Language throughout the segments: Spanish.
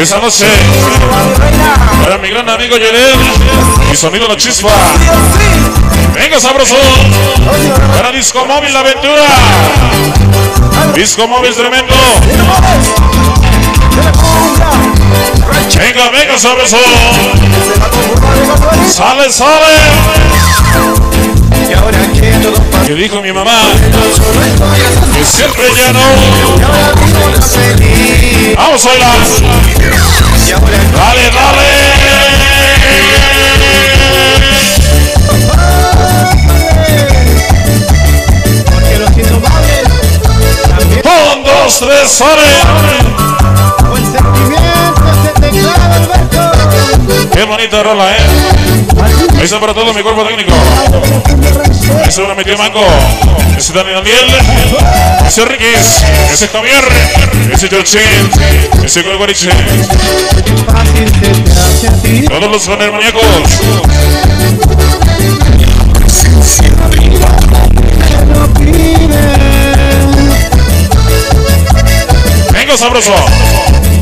Esa noche, para mi gran amigo Yerel y sonido La Chispa. Venga, sabroso. Para Disco Móvil La Aventura. Disco Móvil tremendo. Venga, venga, sabroso. Sale, sale. Que dijo mi mamá siempre ya no. Vamos a bailar. Dale, dale. Un, dos, tres, sale. Qué bonita rola, eh. Ahí está para todo mi cuerpo técnico. Mi tío Manco. Ese es Daniel. Ese es Riquis. Ese es Javier. Ese es Georgín. Ese es Gorgoriche. Todos los maníacos. Venga, sabroso.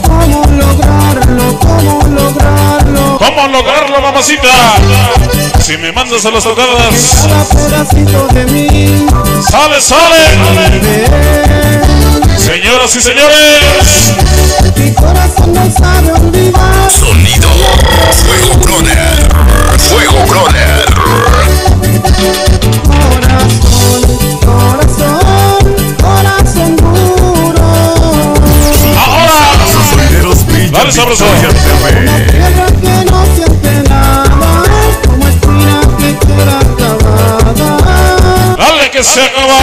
¿Cómo lograrlo? ¿Cómo lograrlo? ¿Cómo lograrlo, mamacita? Si me mandas a las tocadas, Cada pedacito de mí sale, sale. Señoras y señores, Mi corazón no sabe olvidar. Sonido Fuego Brother. Fuego Brother. Corazón, corazón, corazón duro. ahora, Sonideros Dale, sabroso. Que se acaba.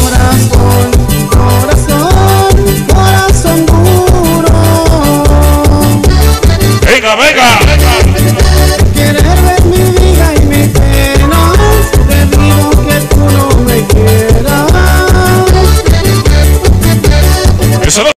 Corazón, corazón, corazón duro. Venga, venga.